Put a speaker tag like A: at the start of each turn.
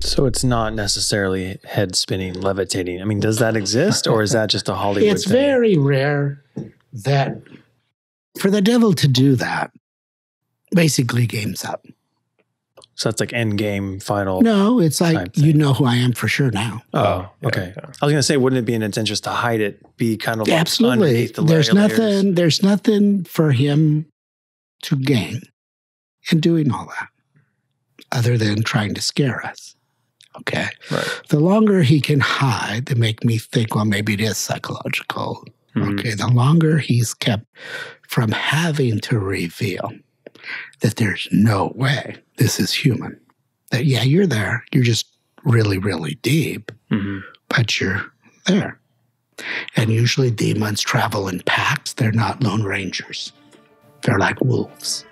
A: So it's not necessarily head spinning, levitating. I mean, does that exist, or is that just a Hollywood?
B: it's
A: thing?
B: very rare that for the devil to do that, basically game's up.
A: So that's like end game final.
B: No, it's like you know who I am for sure now.
A: Oh,
C: Oh, yeah,
A: okay.
C: yeah.
A: I was gonna say, wouldn't it be in its interest to hide it? Be kind of like
B: Absolutely.
A: underneath the
B: There's
A: layer layers?
B: nothing there's nothing for him to gain in doing all that other than trying to scare us. Okay.
C: Right.
B: The longer he can hide, to make me think, well, maybe it is psychological.
A: Mhm.
B: Okay. The longer he's kept from having to reveal that there's no way this is human. That, yeah, you're there. You're just really, really deep,
A: Mhm.
B: but you're there. And usually demons travel in packs. They're not lone rangers, they're like wolves.